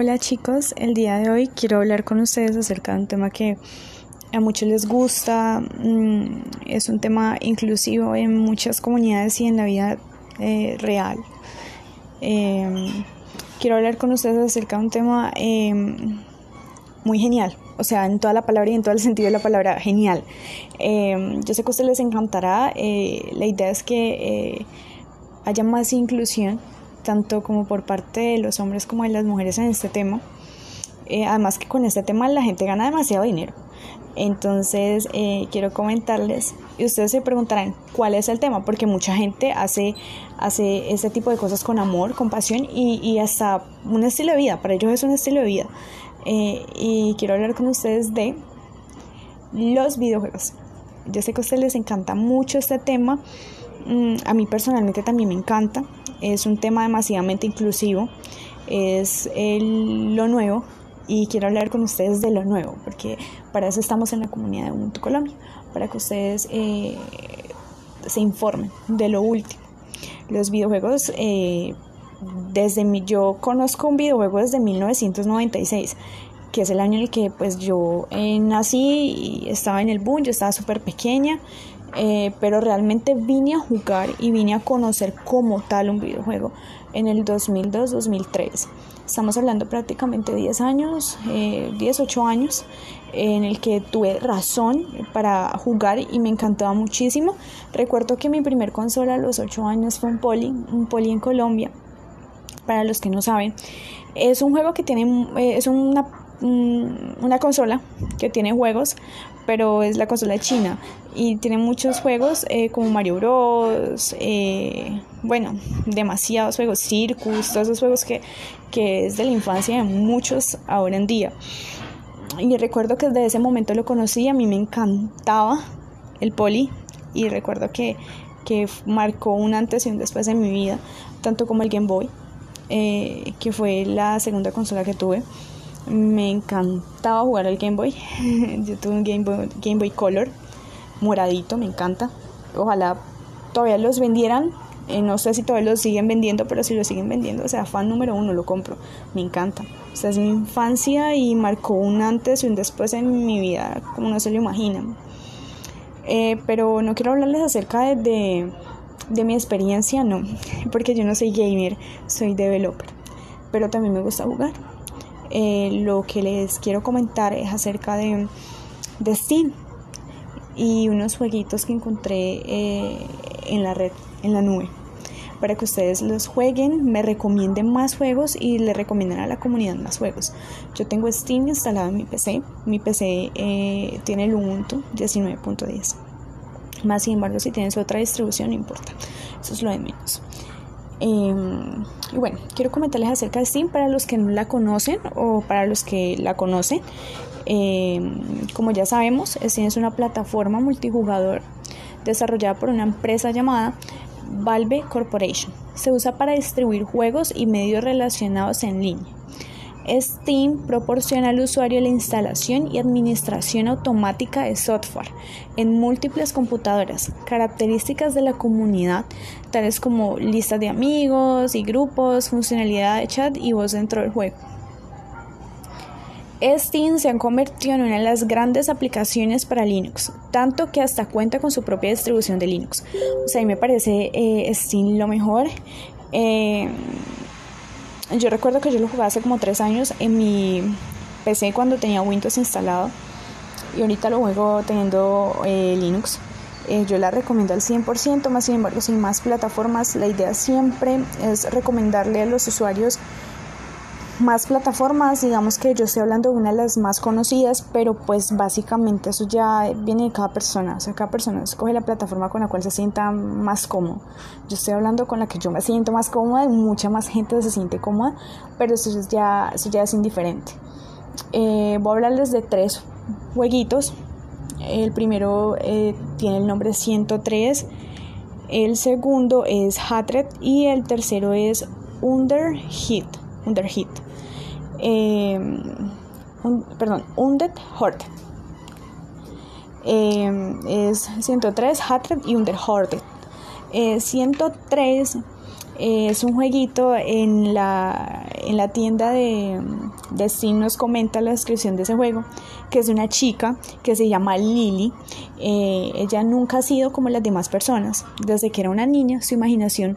Hola chicos, el día de hoy quiero hablar con ustedes acerca de un tema que a muchos les gusta, mm, es un tema inclusivo en muchas comunidades y en la vida eh, real. Em, quiero hablar con ustedes acerca de un tema em, muy genial, o sea, en toda la palabra y en todo el sentido de la palabra genial. Em, yo sé que a ustedes les encantará, eh, la idea es que eh, haya más inclusión tanto como por parte de los hombres como de las mujeres en este tema. Eh, además que con este tema la gente gana demasiado dinero. Entonces eh, quiero comentarles y ustedes se preguntarán cuál es el tema, porque mucha gente hace, hace este tipo de cosas con amor, con pasión y, hasta un estilo de vida. Para ellos es un estilo de vida. Eh, y quiero hablar con ustedes de los videojuegos. Yo sé que a ustedes les encanta mucho este tema. Mm, a mí personalmente también me encanta. Es un tema demasiadamente inclusivo. Es lo nuevo y quiero hablar con ustedes de lo nuevo, porque para eso estamos en la comunidad de Ubuntu Colombia, para que ustedes eh, se informen de lo último. Los videojuegos, eh, desde mi, yo conozco un videojuego desde 1996 que es el año en el que pues yo eh, nací y estaba en el boom, yo estaba súper pequeña, eh, pero realmente vine a jugar y vine a conocer como tal un videojuego en el 2002-2003. Estamos hablando prácticamente 10 años, eh, 10, 8 años, en el que tuve razón para jugar y me encantaba muchísimo. Recuerdo que mi primer consola a los 8 años fue un Poli, un Poli en Colombia. Para los que no saben, es un juego que tiene, eh, es una una consola que tiene juegos, pero es la consola china y tiene muchos juegos eh, como Mario Bros. Eh, bueno, demasiados juegos, Circus, todos esos juegos que, que es de la infancia de muchos ahora en día. Y recuerdo que desde ese momento lo conocí, a mí me encantaba el poli y recuerdo que, que marcó un antes y un después en mi vida, tanto como el Game Boy, eh, que fue la segunda consola que tuve me encantaba jugar al Game Boy. Yo tuve un Game Boy, Game Boy Color moradito, me encanta. Ojalá todavía los vendieran. Eh, no sé si todavía los siguen vendiendo, pero si los siguen vendiendo, o sea, fan número uno, lo compro. Me encanta. O sea, es mi infancia y marcó un antes y un después en mi vida, como no se lo imaginan. Eh, pero no quiero hablarles acerca de, de, de mi experiencia, no, porque yo no soy gamer, soy developer. Pero también me gusta jugar. Eh, lo que les quiero comentar es acerca de, Steam y unos jueguitos que encontré eh, en la red, en la nube, para que ustedes los jueguen, me recomienden más juegos y le recomienden a la comunidad más juegos. Yo tengo Steam instalado en mi PC, mi PC eh, tiene el Ubuntu 19.10. Más sin embargo, si tienes otra distribución, no importa, eso es lo de menos. Em, y bueno, quiero comentarles acerca de Steam para los que no la conocen o para los que la conocen. Em, como ya sabemos, Steam es una plataforma multijugador desarrollada por una empresa llamada Valve Corporation. Se usa para distribuir juegos y medios relacionados en línea. Steam proporciona al usuario la instalación y administración automática de software en múltiples computadoras, características de la comunidad, tales como listas de amigos y grupos, funcionalidad de chat y voz dentro del juego. Steam se ha convertido en una de las grandes aplicaciones para Linux, tanto que hasta cuenta con su propia distribución de Linux. O sea, a mí me parece eh, Steam lo mejor. Eh, yo recuerdo que yo lo jugaba hace como tres años en mi PC cuando tenía Windows instalado y ahorita lo juego teniendo eh, Linux. Eh, yo la recomiendo al 100%, más sin embargo, sin más plataformas, la idea siempre es recomendarle a los usuarios más plataformas, digamos que yo estoy hablando de una de las más conocidas, pero pues básicamente eso ya viene de cada persona, o sea, cada persona escoge la plataforma con la cual se sienta más cómodo. Yo estoy hablando con la que yo me siento más cómoda y mucha más gente se siente cómoda, pero eso ya, eso ya es indiferente. Eh, voy a hablarles de tres jueguitos. El primero eh, tiene el nombre 103, el segundo es Hatred y el tercero es Under Hit. Em, perdón, Undead Horde. Em, es 103 Hatred y Under Horde. 103 eh, Eh, es un jueguito en la, en la tienda de, de Steam nos comenta la descripción de ese juego, que es una chica que se llama Lily. Eh, ella nunca ha sido como las demás personas. Desde que era una niña, su imaginación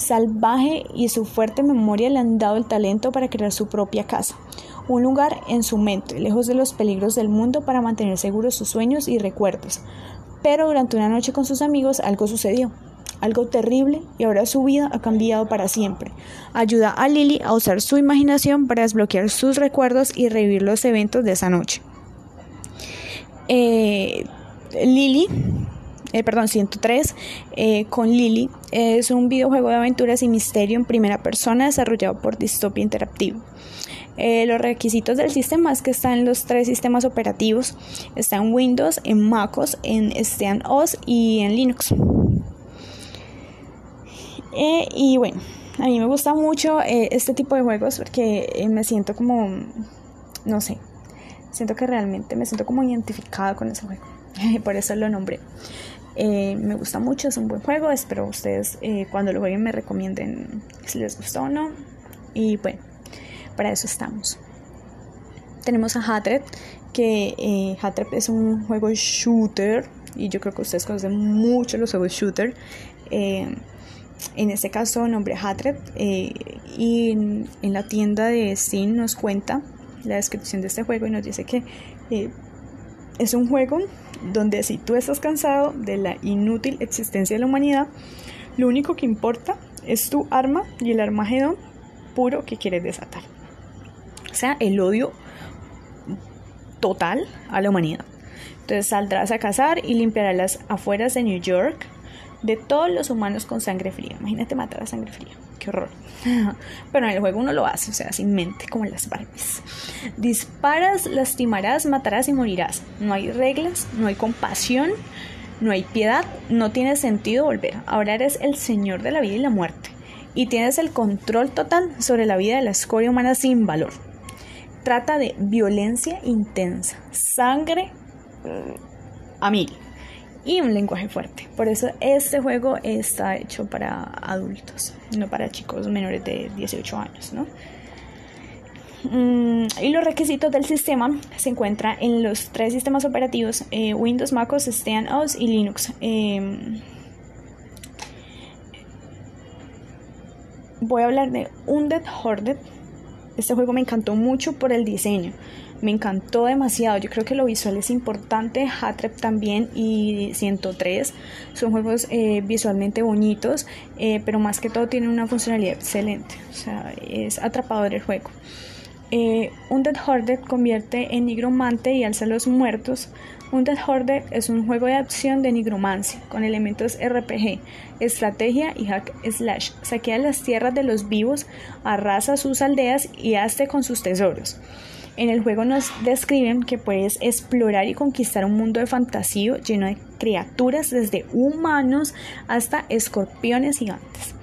salvaje y su fuerte memoria le han dado el talento para crear su propia casa. Un lugar en su mente, lejos de los peligros del mundo para mantener seguros sus sueños y recuerdos. Pero durante una noche con sus amigos algo sucedió algo terrible y ahora su vida ha cambiado para siempre. Ayuda a Lily a usar su imaginación para desbloquear sus recuerdos y revivir los eventos de esa noche. Eh, Lily, eh, perdón, 103, eh, con Lily, es un videojuego de aventuras y misterio en primera persona desarrollado por Dystopia Interactive. los requisitos del sistema es que está en los tres sistemas operativos. Está en Windows, en MacOS, en OS y en Linux. y bueno, a mí me gusta mucho este tipo de juegos porque me siento como, no sé, siento que realmente me siento como identificada con ese juego. Por eso lo nombré. Eh, me gusta mucho, es un buen juego. Espero ustedes eh, cuando lo jueguen me recomienden si les gustó o no. Y bueno, para eso estamos. Tenemos a Hatred, que eh, Hatred es un juego shooter. Y yo creo que ustedes conocen mucho los juegos shooter. en este caso, nombre Hatred. y en, en, la tienda de Steam nos cuenta la descripción de este juego y nos dice que es un juego donde si tú estás cansado de la inútil existencia de la humanidad, lo único que importa es tu arma y el armagedón puro que quieres desatar. O sea, el odio total a la humanidad. Entonces saldrás a cazar y limpiarás las afueras de New York de todos los humanos con sangre fría. Imagínate matar a sangre fría. Qué horror. Pero en el juego uno lo hace, o sea, sin mente, como en las Barbies. Disparas, lastimarás, matarás y morirás. No hay reglas, no hay compasión, no hay piedad, no tiene sentido volver. Ahora eres el señor de la vida y la muerte. Y tienes el control total sobre la vida de la escoria humana sin valor. Trata de violencia intensa, sangre mm, a mil y un lenguaje fuerte. Por eso este juego está hecho para adultos, no para chicos menores de 18 años, ¿no? Mm, y los requisitos del sistema se encuentran en los tres sistemas operativos eh, Windows, MacOS, OS y Linux. Em, voy a hablar de Undead Horde. Este juego me encantó mucho por el diseño me encantó demasiado. Yo creo que lo visual es importante. Hatrep también y 103 son juegos eh, visualmente bonitos, eh, pero más que todo tienen una funcionalidad excelente. O sea, es atrapador el juego. Eh, Undead Horde convierte en nigromante y alza a los muertos. Undead Horde es un juego de acción de nigromancia con elementos RPG, estrategia y hack slash. Saquea las tierras de los vivos, arrasa sus aldeas y hace con sus tesoros. En el juego nos describen que puedes explorar y conquistar un mundo de fantasía lleno de criaturas desde humanos hasta escorpiones gigantes.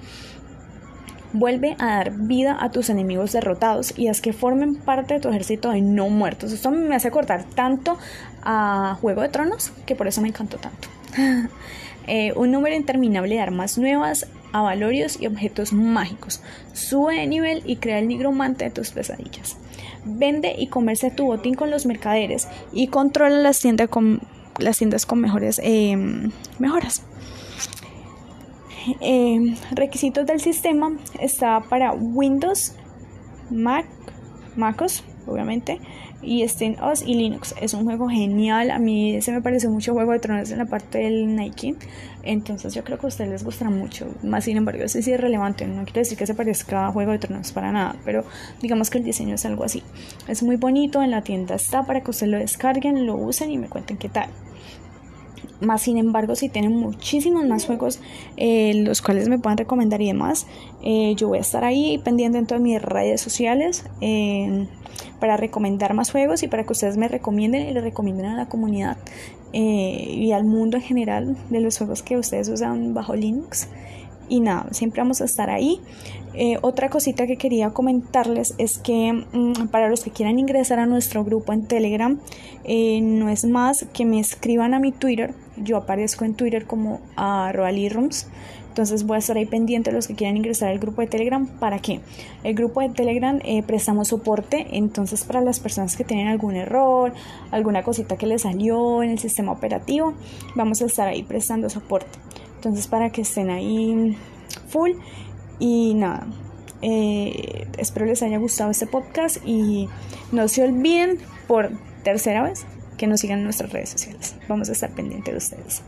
Vuelve a dar vida a tus enemigos derrotados y haz que formen parte de tu ejército de no muertos. Esto me hace acordar tanto a Juego de Tronos que por eso me encantó tanto. Eh, un número interminable de armas nuevas, avalorios y objetos mágicos. Sube de nivel y crea el nigromante de tus pesadillas. Vende y comercia tu botín con los mercaderes y controla las tiendas con, las tiendas con mejores em, mejoras. Em, requisitos del sistema está para Windows, Mac, MacOS, obviamente, y OS y Linux. Es un juego genial. A mí se me parece mucho Juego de Tronos en la parte del Nike. Entonces yo creo que a ustedes les gustará mucho. Más sin embargo, ese sí es relevante. No quiero decir que se parezca a Juego de Tronos para nada. Pero digamos que el diseño es algo así. Es muy bonito. En la tienda está para que ustedes lo descarguen, lo usen y me cuenten qué tal. Más sin embargo, si tienen muchísimos más juegos, eh, los cuales me puedan recomendar y demás, eh, yo voy a estar ahí pendiente en todas mis redes sociales para recomendar más juegos y para que ustedes me recomienden y le recomienden a la comunidad eh, y al mundo en general de los juegos que ustedes usan bajo Linux. Y nada, siempre vamos a estar ahí. Eh, otra cosita que quería comentarles es que mm, para los que quieran ingresar a nuestro grupo en Telegram, eh, no es más que me escriban a mi Twitter, Yo aparezco en Twitter como arroba entonces voy a estar ahí pendiente de los que quieran ingresar al grupo de Telegram. ¿Para qué? El grupo de Telegram eh, prestamos soporte. Entonces para las personas que tienen algún error, alguna cosita que les salió en el sistema operativo, vamos a estar ahí prestando soporte. Entonces para que estén ahí full. Y nada, eh, espero les haya gustado este podcast y no se olviden por tercera vez que nos sigan en nuestras redes sociales. Vamos a estar pendientes de ustedes.